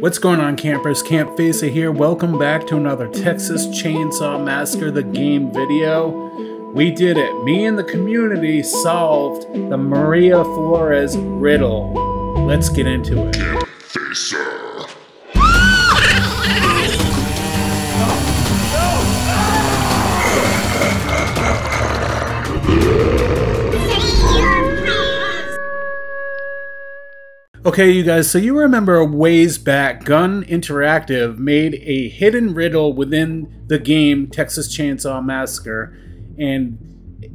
What's going on, campers? Campfacer here. Welcome back to another Texas Chainsaw Massacre the game video. We did it. Me and the community solved the Maria Flores riddle. Let's get into it. Campfacer. Okay, you guys, so you remember a ways back, Gun Interactive made a hidden riddle within the game Texas Chainsaw Massacre, and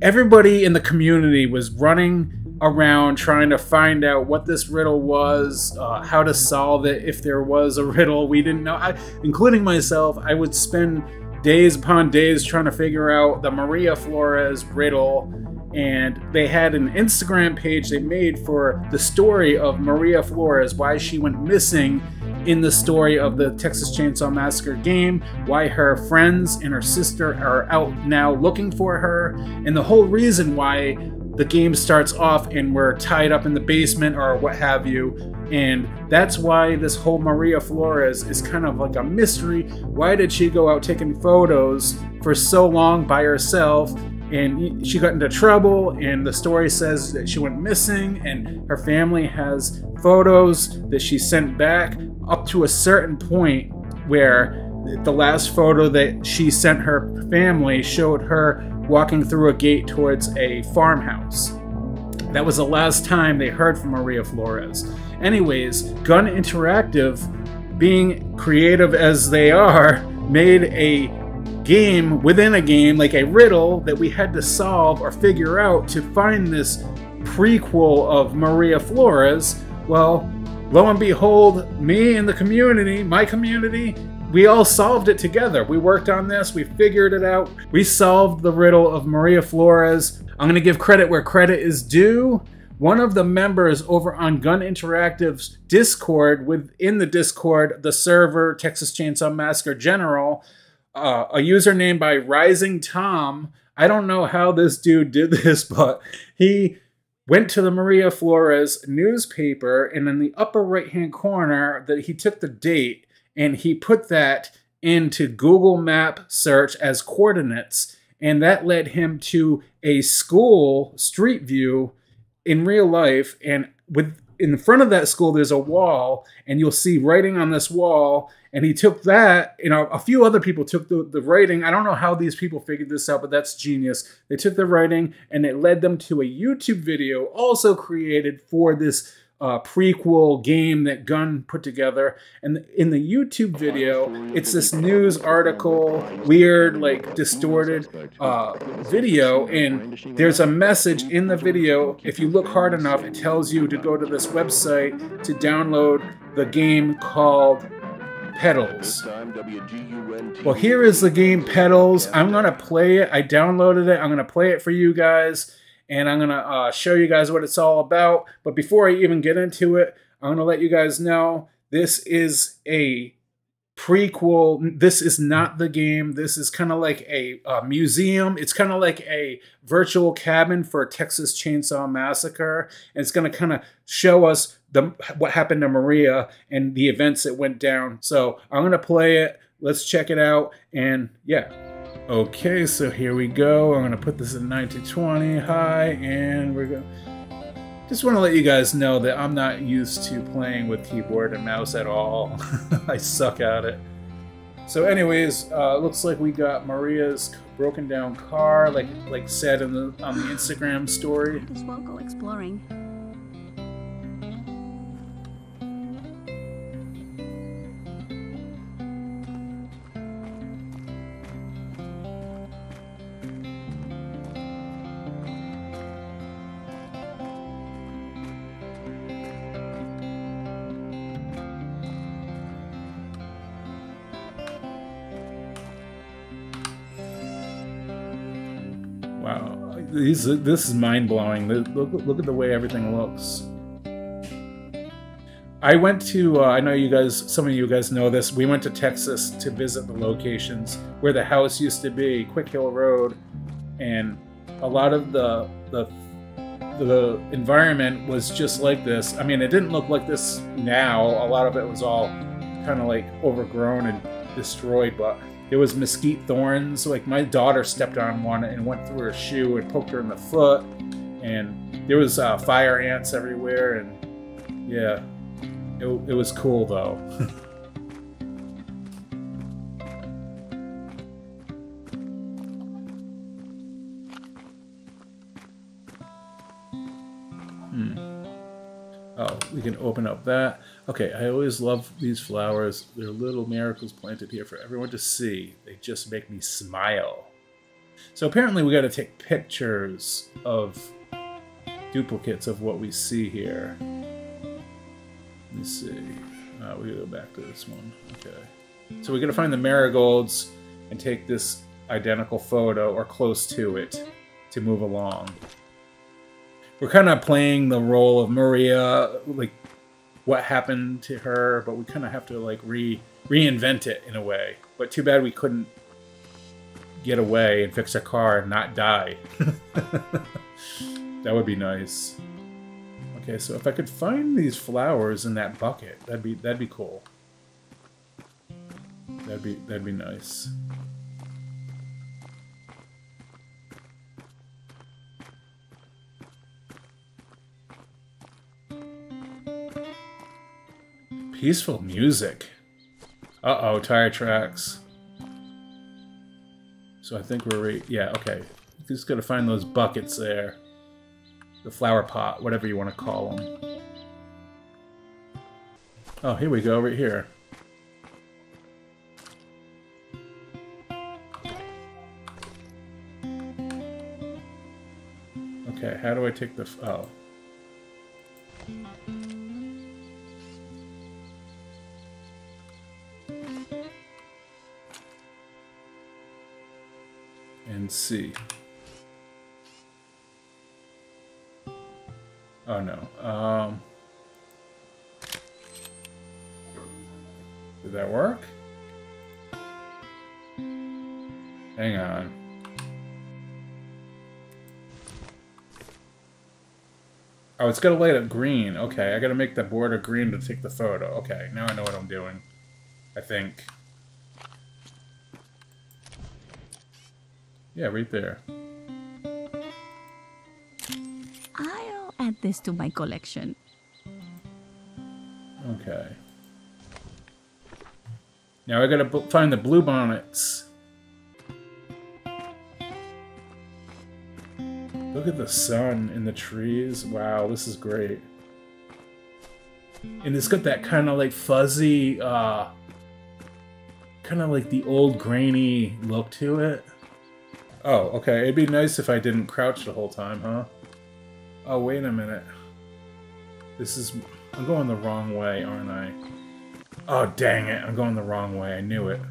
everybody in the community was running around trying to find out what this riddle was, uh, how to solve it, if there was a riddle. We didn't know, I, including myself, I would spend days upon days trying to figure out the Maria Flores riddle and they had an Instagram page they made for the story of Maria Flores, why she went missing in the story of the Texas Chainsaw Massacre game, why her friends and her sister are out now looking for her, and the whole reason why the game starts off and we're tied up in the basement or what have you. And that's why this whole Maria Flores is kind of like a mystery. Why did she go out taking photos for so long by herself? And she got into trouble and the story says that she went missing and her family has photos that she sent back up to a certain point where the last photo that she sent her family showed her walking through a gate towards a farmhouse. That was the last time they heard from maria flores. Anyways gun interactive being creative as they are made a game within a game, like a riddle that we had to solve or figure out to find this prequel of Maria Flores. Well, lo and behold, me and the community, my community, we all solved it together. We worked on this, we figured it out. We solved the riddle of Maria Flores. I'm going to give credit where credit is due. One of the members over on Gun Interactive's Discord, within the Discord, the server Texas Chainsaw Massacre General, uh, a username by Rising Tom. I don't know how this dude did this, but he went to the Maria Flores newspaper, and in the upper right hand corner, that he took the date and he put that into Google Map search as coordinates, and that led him to a school street view in real life, and with in front of that school there's a wall and you'll see writing on this wall. And he took that you know a few other people took the, the writing. I don't know how these people figured this out but that's genius. They took the writing and it led them to a youtube video also created for this uh, prequel game that Gun put together. And in the YouTube video, it's this news article, weird, like distorted uh, video. And there's a message in the video. If you look hard enough, it tells you to go to this website to download the game called Petals. Well, here is the game Petals. I'm going to play it. I downloaded it. I'm going to play it for you guys and I'm going to uh, show you guys what it's all about. But before I even get into it, I'm going to let you guys know this is a prequel. This is not the game. This is kind of like a, a, museum. It's kind of like a virtual cabin for Texas Chainsaw Massacre. And it's going to kind of show us the what happened to Maria and the events that went down. So I'm going to play it. Let's check it out. And yeah. Okay, so here we go. I'm gonna put this in 1920 high, and we're gonna. Just want to let you guys know that I'm not used to playing with keyboard and mouse at all. I suck at it. So, anyways, uh, looks like we got Maria's broken down car, like like said in the on the Instagram story. Might as well go exploring. These this is mind blowing. Look, look at the way everything looks. I went to. Uh, I know you guys. Some of you guys know this. We went to Texas to visit the locations where the house used to be, Quick Hill Road, and a lot of the the the environment was just like this. I mean, it didn't look like this now. A lot of it was all kind of like overgrown and destroyed, but there was mesquite thorns. Like my daughter stepped on one and went through her shoe and poked her in the foot, and there was uh, fire ants everywhere, and yeah, it, it was cool though. hmm. Oh, we can open up that. Okay, I always love these flowers. They're little miracles planted here for everyone to see. They just make me smile. So apparently we got to take pictures of duplicates of what we see here. Let me see. Uh, we go back to this one. Okay. So we got to find the marigolds and take this identical photo or close to it to move along we're kind of playing the role of Maria, like what happened to her, but we kind of have to like re reinvent it in a way. But too bad we couldn't get away and fix a car and not die. that would be nice. Okay, so if I could find these flowers in that bucket, that'd be that'd be cool. That'd be that'd be nice. Peaceful music. Uh-oh, tire tracks. So I think we're right. Yeah, okay. Just gotta find those buckets there. The flower pot, whatever you want to call them. Oh, here we go, right here. Okay, how do I take the... Oh. And see. Oh no. Um, did that work? Hang on. Oh, it's gonna light up green. Okay, I gotta make the border green to take the photo. Okay, now I know what I'm doing. I think. Yeah, right there. I'll add this to my collection. Okay. Now I gotta find the blue bonnets. Look at the sun in the trees. Wow, this is great. And it's got that kind of like fuzzy, uh, kind of like the old grainy look to it. Oh, okay. It'd be nice if I didn't crouch the whole time, huh? Oh, wait a minute. This is... I'm going the wrong way, aren't I? Oh, dang it. I'm going the wrong way. I knew it.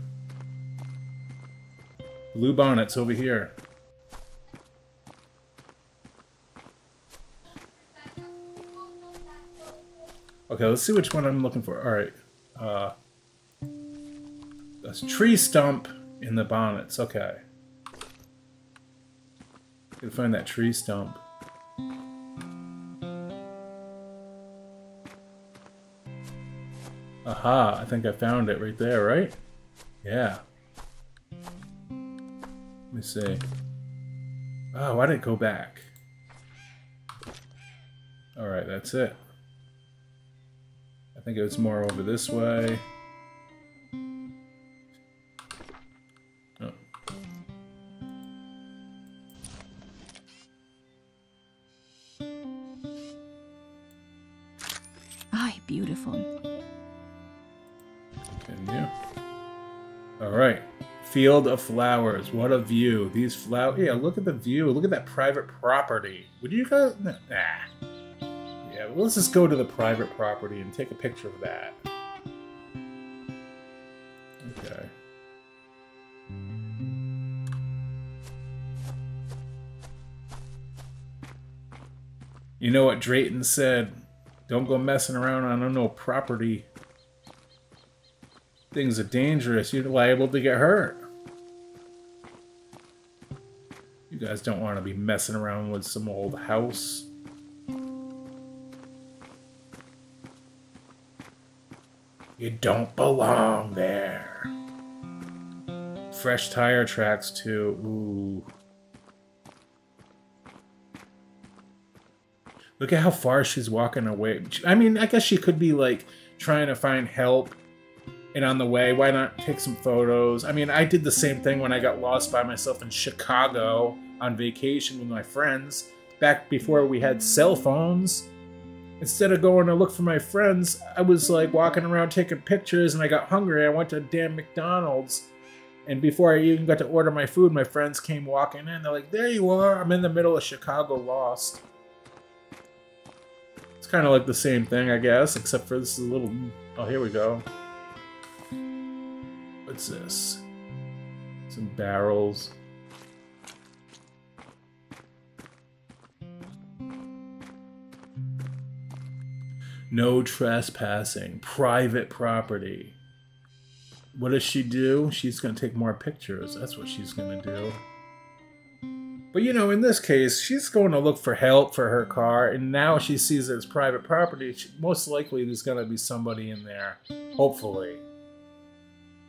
Blue bonnets over here. Okay, let's see which one I'm looking for. Alright. Uh, that's tree stump in the bonnets. Okay. Gotta find that tree stump. Aha, I think I found it right there, right? Yeah. Let me see. Ah, oh, why did it go back? Alright, that's it. I think it was more over this way. Field of flowers. What a view. These flowers. Yeah, look at the view. Look at that private property. Would you guys? Nah. Yeah, well, let's just go to the private property and take a picture of that. Okay. You know what Drayton said? Don't go messing around on no property. Things are dangerous. You're liable to get hurt. Guys don't want to be messing around with some old house. You don't belong there. Fresh tire tracks, too. Ooh. Look at how far she's walking away. I mean, I guess she could be like trying to find help and on the way, why not take some photos? I mean, I did the same thing when I got lost by myself in Chicago on vacation with my friends back before we had cell phones. Instead of going to look for my friends, I was like walking around taking pictures and I got hungry. I went to damn McDonald's. And before I even got to order my food, my friends came walking in. They're like, there you are. I'm in the middle of Chicago lost. It's kind of like the same thing, I guess, except for this is a little... Oh, here we go. What's this? Some barrels. No trespassing. Private property. What does she do? She's going to take more pictures. That's what she's going to do. But you know, in this case, she's going to look for help for her car, and now she sees it's private property. She, most likely, there's going to be somebody in there. Hopefully.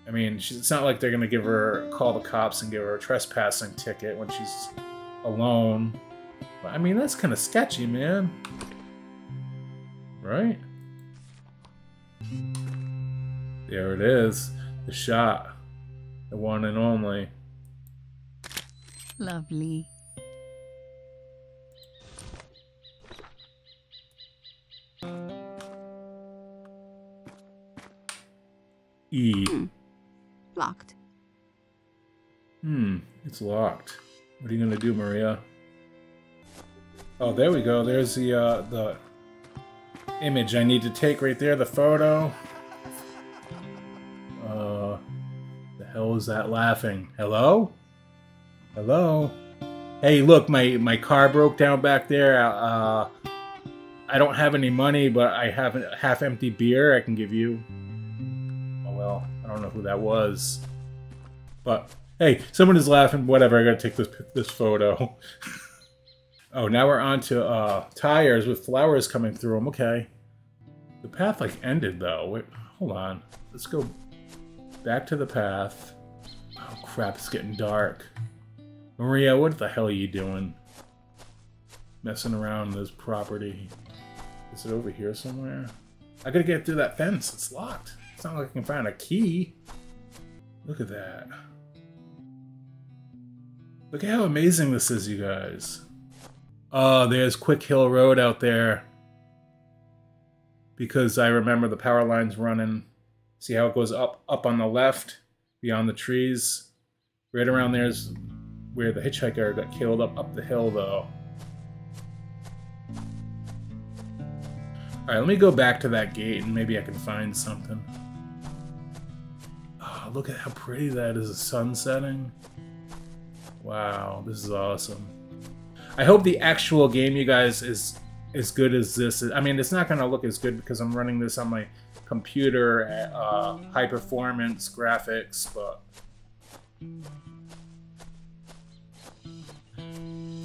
I mean, it's not like they're going to give her call the cops and give her a trespassing ticket when she's alone. But, I mean, that's kind of sketchy, man. Right? There it is. The shot. The one and only. Lovely. E. Hmm. Locked. Hmm, it's locked. What are you gonna do, Maria? Oh, there we go. There's the uh, the image I need to take right there. The photo. Uh, the hell is that laughing? Hello? Hello? Hey, look, my my car broke down back there. Uh, I don't have any money, but I have a half-empty beer I can give you. Don't know who that was. But hey, someone is laughing. Whatever, I gotta take this this photo. oh, now we're on to uh, tires with flowers coming through them. Okay. The path like ended though. Wait, hold on. Let's go back to the path. Oh crap, it's getting dark. Maria, what the hell are you doing? Messing around this property. Is it over here somewhere? I gotta get through that fence. It's locked. Not like I can find a key. Look at that. Look at how amazing this is, you guys. Oh, there's Quick Hill Road out there. Because I remember the power lines running. See how it goes up up on the left, beyond the trees. Right around there is where the hitchhiker got killed up up the hill, though. Alright, let me go back to that gate and maybe I can find something. Look at how pretty that is, the sun setting. Wow, this is awesome. I hope the actual game, you guys, is as good as this. I mean, it's not going to look as good because I'm running this on my computer, uh, high performance graphics, but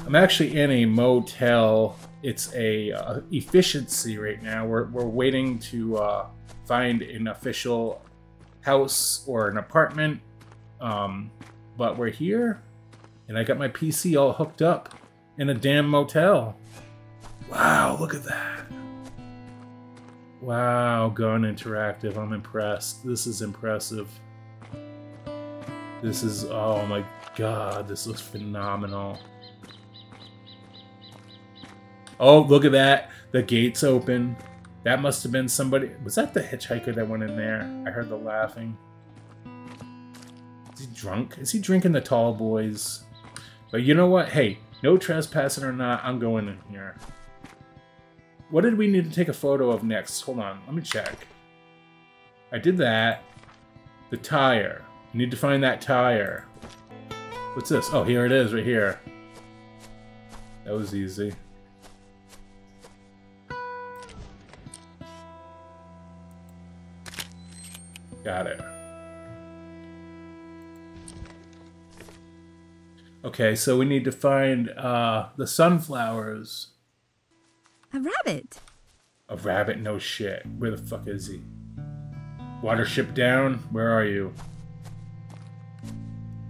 I'm actually in a motel. It's a uh, efficiency right now. We're, we're waiting to uh, find an official house or an apartment. Um, but we're here, and I got my PC all hooked up in a damn motel. Wow, look at that. Wow, Gun Interactive. I'm impressed. This is impressive. This is, oh my god, this looks phenomenal. Oh, look at that. The gate's open. That must have been somebody. Was that the hitchhiker that went in there? I heard the laughing. Is he drunk? Is he drinking the tall boys? But you know what? Hey, no trespassing or not, I'm going in here. What did we need to take a photo of next? Hold on, let me check. I did that. The tire. I need to find that tire. What's this? Oh, here it is, right here. That was easy. Got it. Okay, so we need to find uh, the sunflowers. A rabbit. A rabbit? No shit. Where the fuck is he? Watership down. Where are you?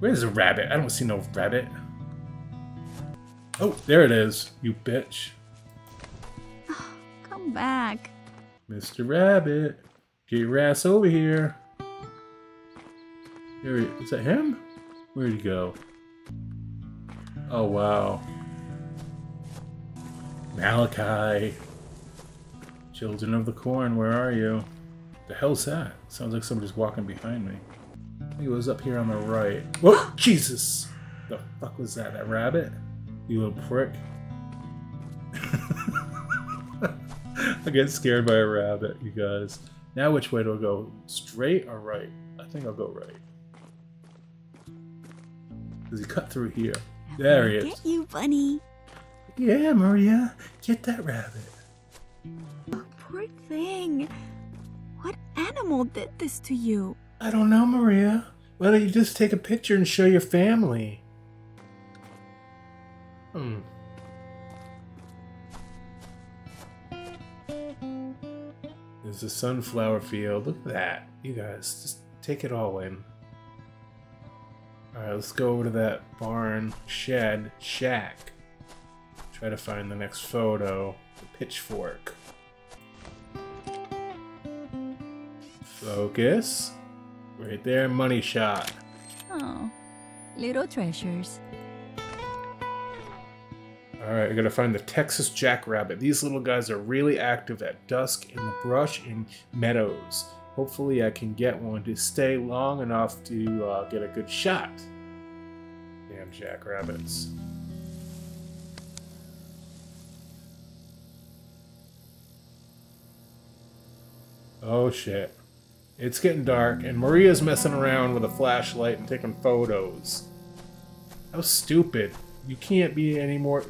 Where's the rabbit? I don't see no rabbit. Oh, there it is, you bitch. Come back. Mr. Rabbit, get your ass over here. Here, is that him? Where'd he go? Oh, wow. Malachai. Children of the Corn, where are you? The hell's that? Sounds like somebody's walking behind me. It was up here on the right. Whoa, Jesus! The fuck was that? That rabbit? You little prick. I get scared by a rabbit, you guys. Now which way do I go? Straight or right? I think I'll go right. Does he cut through here? There he is. Get you, bunny. Yeah, Maria. Get that rabbit. Oh, poor thing. What animal did this to you? I don't know, Maria. Why don't you just take a picture and show your family? Hmm. There's a sunflower field. Look at that. You guys, just take it all in. Alright, let's go over to that barn, shed, shack. Try to find the next photo. The pitchfork. Focus. Right there, money shot. Oh, little treasures. Alright, I gotta find the Texas jackrabbit. These little guys are really active at dusk in the brush and meadows. Hopefully I can get one to stay long enough to uh, get a good shot. Damn jackrabbits. Oh shit. It's getting dark, and Maria's messing around with a flashlight and taking photos. How stupid. You can't be any more...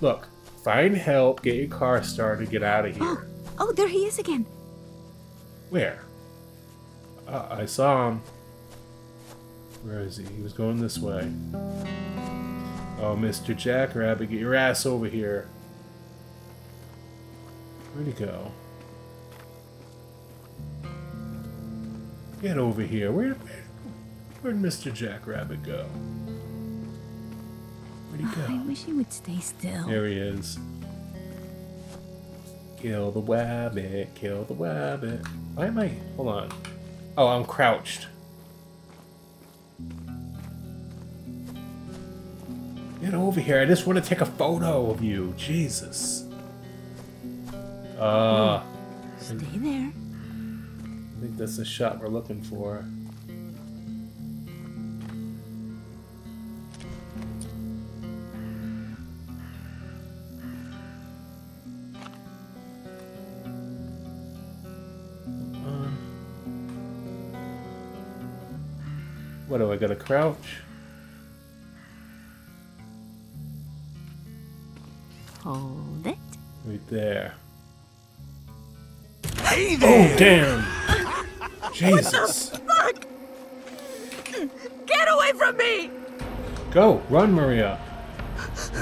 Look, find help, get your car started, get out of here. Oh, there he is again. Where? Uh, I saw him. Where is he? He was going this way. Oh, Mr. Jackrabbit, get your ass over here. Where'd he go? Get over here. Where, where, where'd Mr. Jackrabbit go? Where'd he I wish he would stay still. There he is. Kill the wabbit, kill the wabbit. Why am I? Hold on. Oh, I'm crouched. Get over here. I just want to take a photo of you. Jesus. Uh, Stay there. I think that's the shot we're looking for. What do I gotta crouch? Hold it. Right there. Hey there. Oh damn! Jesus! Fuck! Get away from me! Go! Run, Maria!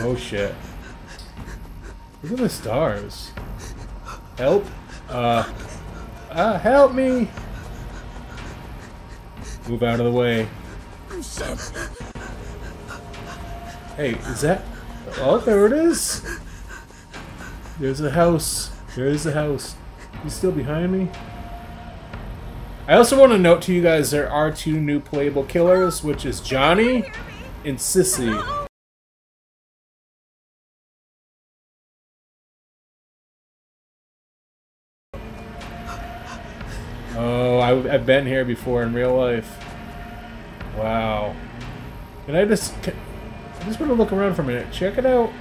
Oh shit. Look at the stars. Help! Uh. Uh, help me! Move out of the way. Hey, is that. Oh, there it is! There's a house. There's a house. You still behind me? I also want to note to you guys there are two new playable killers, which is Johnny and Sissy. Oh, I've been here before in real life. Wow. Can I just... Can, I just want to look around for a minute. Check it out.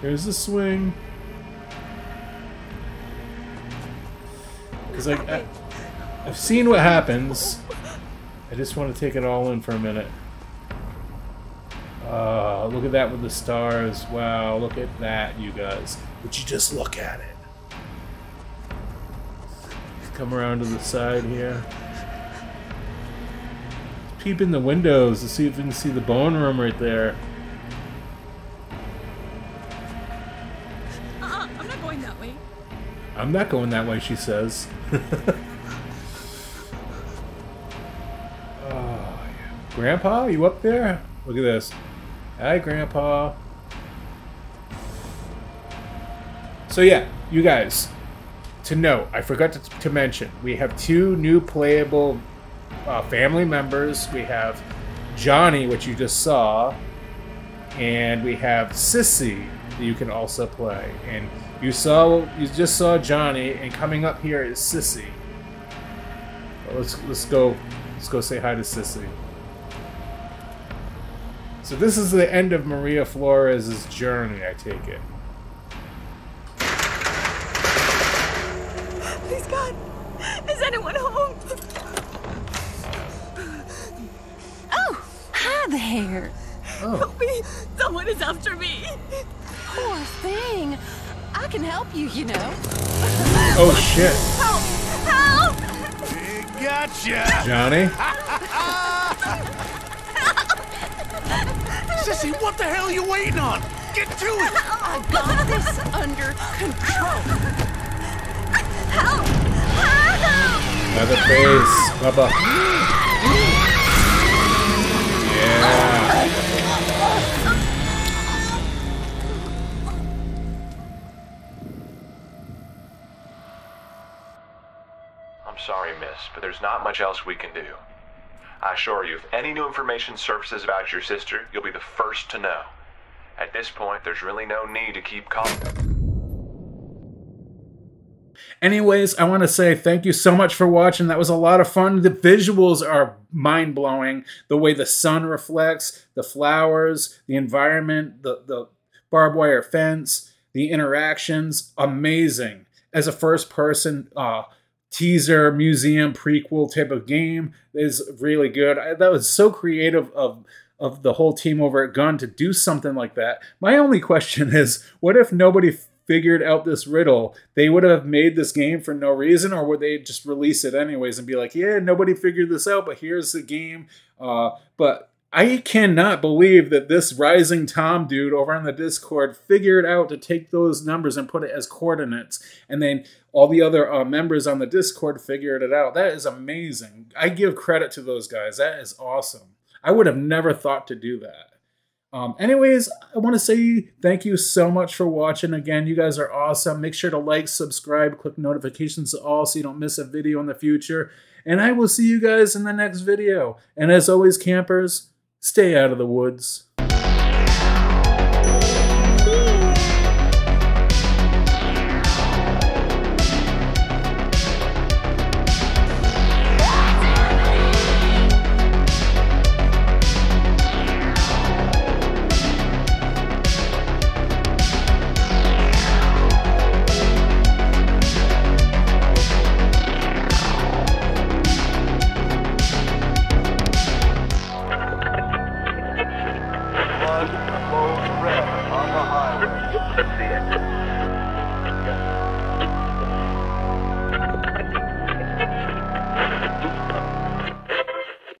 Here's the swing. Because I, I, I've seen what happens. I just want to take it all in for a minute. Uh, look at that with the stars. Wow, look at that, you guys. Would you just look at it? Come around to the side here peep in the windows to see if we can see the bone room right there. Uh, uh, I'm not going that way. I'm not going that way, she says. oh, yeah. Grandpa, you up there? Look at this. Hi, Grandpa. So yeah, you guys, to note, I forgot to, to mention, we have two new playable uh, family members. We have Johnny, which you just saw, and we have Sissy that you can also play. And you saw, you just saw Johnny, and coming up here is Sissy. let's let's go, let's go say hi to Sissy. So this is the end of Maria Flores' journey, I take it. Please, God, is anyone home? There. Oh, Help me! Someone is after me! Poor thing. I can help you, you know. oh shit, Help! Help! Gotcha! Johnny. Sissy, what the hell are you waiting on? Get to it! I got this under control. Help! Help! Another face, Bubba. There's not much else we can do. I assure you, if any new information surfaces about your sister, you'll be the first to know. At this point, there's really no need to keep calling. Anyways, I want to say thank you so much for watching. That was a lot of fun. The visuals are mind blowing. The way the sun reflects, the flowers, the environment, the, the barbed wire fence, the interactions, amazing. As a first person uh, teaser, museum, prequel type of game is really good. I, that was so creative of of the whole team over at Gun to do something like that. My only question is, what if nobody figured out this riddle? They would have made this game for no reason, or would they just release it anyways and be like, "Yeah, nobody figured this out, but here's the game." Uh, but I cannot believe that this Rising Tom dude over on the Discord figured out to take those numbers and put it as coordinates, and then all the other uh, members on the Discord figured it out. That is amazing. I give credit to those guys. That is awesome. I would have never thought to do that. Um, anyways, I want to say thank you so much for watching. Again, you guys are awesome. Make sure to like, subscribe, click notifications all so you don't miss a video in the future. And I will see you guys in the next video. And as always, campers, stay out of the woods.